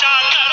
চাকা